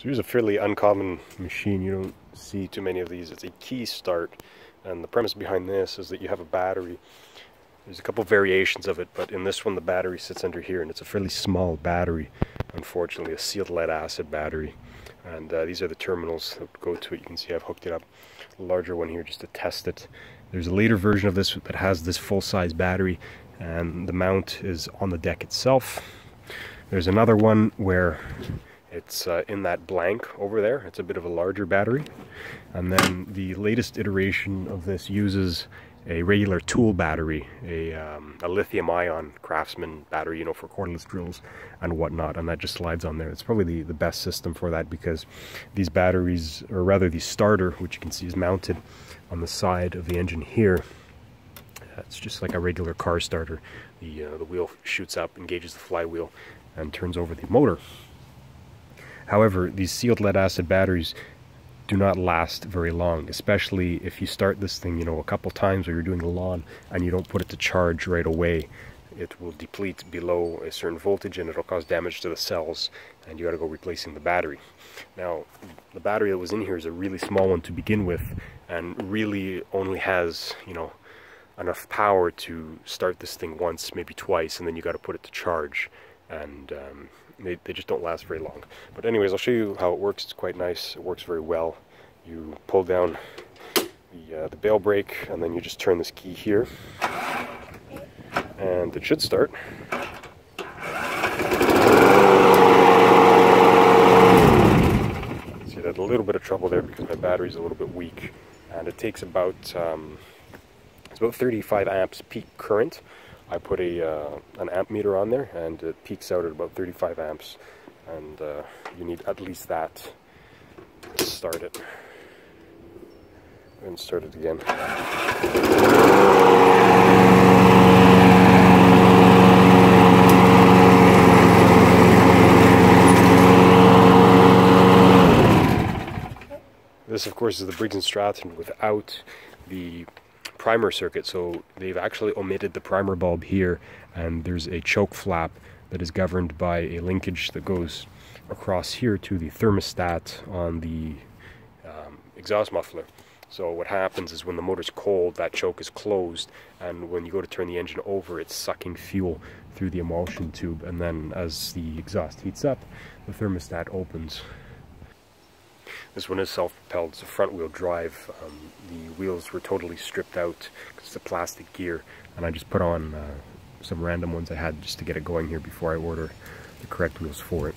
So here's a fairly uncommon machine. You don't see too many of these. It's a key start. And the premise behind this is that you have a battery. There's a couple variations of it, but in this one the battery sits under here and it's a fairly small battery, unfortunately, a sealed lead acid battery. And uh, these are the terminals that go to it. You can see I've hooked it up. A larger one here just to test it. There's a later version of this that has this full-size battery and the mount is on the deck itself. There's another one where it's uh, in that blank over there. It's a bit of a larger battery. And then the latest iteration of this uses a regular tool battery, a, um, a lithium ion craftsman battery, you know, for cordless drills and whatnot. And that just slides on there. It's probably the, the best system for that because these batteries, or rather the starter, which you can see is mounted on the side of the engine here. It's just like a regular car starter. The, uh, the wheel shoots up, engages the flywheel, and turns over the motor. However, these sealed lead acid batteries do not last very long, especially if you start this thing, you know, a couple times or you're doing the lawn and you don't put it to charge right away. It will deplete below a certain voltage and it'll cause damage to the cells and you got to go replacing the battery. Now, the battery that was in here is a really small one to begin with and really only has, you know, enough power to start this thing once, maybe twice, and then you got to put it to charge. And um, they, they just don't last very long. But anyways, I'll show you how it works. It's quite nice. It works very well. You pull down the, uh, the bail brake and then you just turn this key here and it should start. See, I had a little bit of trouble there because my battery's a little bit weak and it takes about um, it's about 35 amps peak current I put a uh, an amp meter on there and it peaks out at about 35 amps and uh, you need at least that to start it and start it again. This of course is the Briggs & Stratton without the primer circuit. So they've actually omitted the primer bulb here and there's a choke flap that is governed by a linkage that goes across here to the thermostat on the um, exhaust muffler. So what happens is when the motor's cold, that choke is closed, and when you go to turn the engine over, it's sucking fuel through the emulsion tube, and then as the exhaust heats up, the thermostat opens this one is self-propelled, it's a front-wheel drive. Um, the wheels were totally stripped out because it's a plastic gear, and I just put on uh, some random ones I had just to get it going here before I order the correct wheels for it.